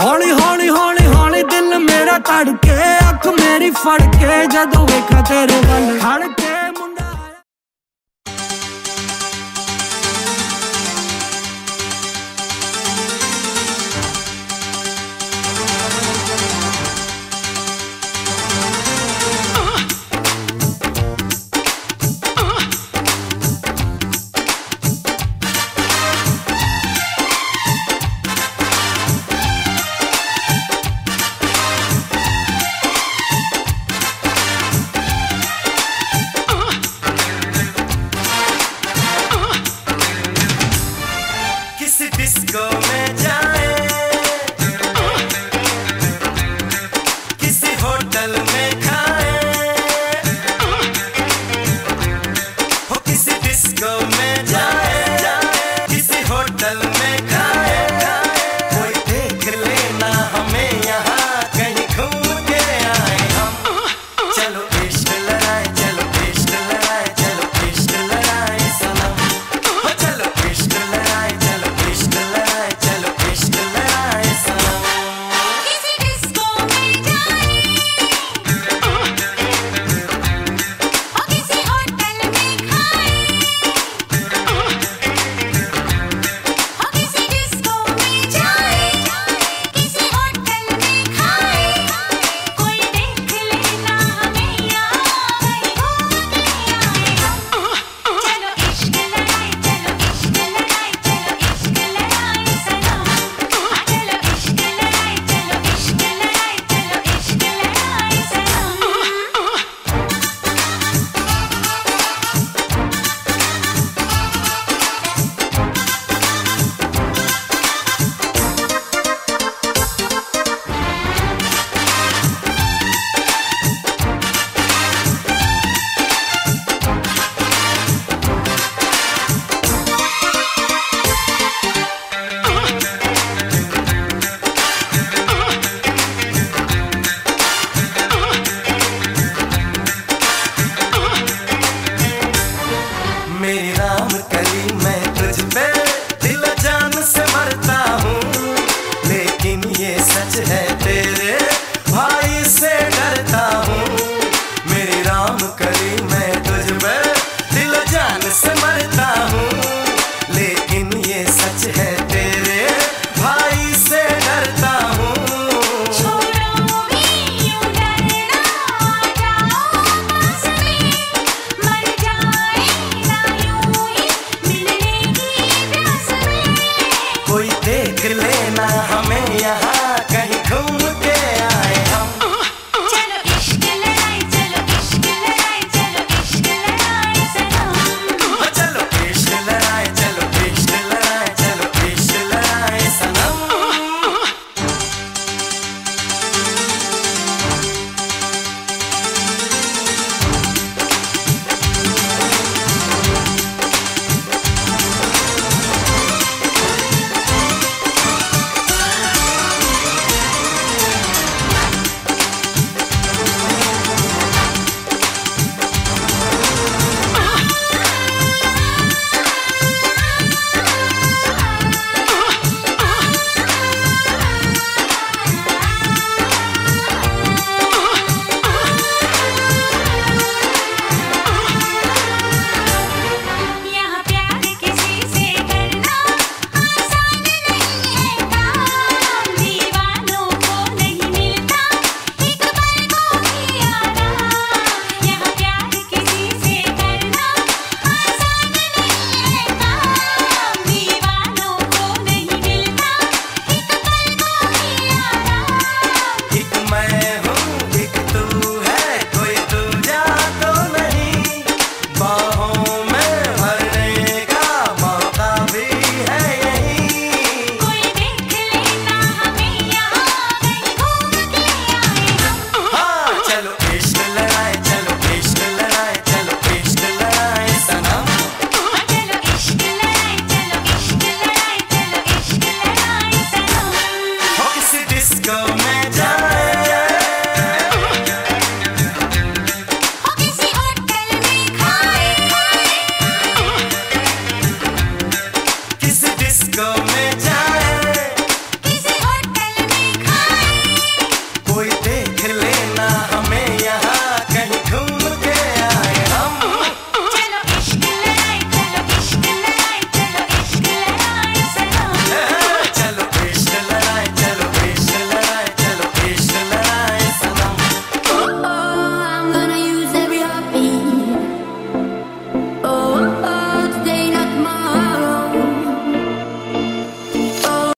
ਹੌਲੀ ਹੌਲੀ ਹੌਲੀ ਹੌਲੀ ਦਿਲ ਮੇਰਾ ਧੜਕੇ ਅੱਖ ਮੇਰੀ ਫੜ ਕੇ ਜਦੋਂ ਵੇਖਾਂ ਤੇਰੇ ਵੱਲ। ਖੜ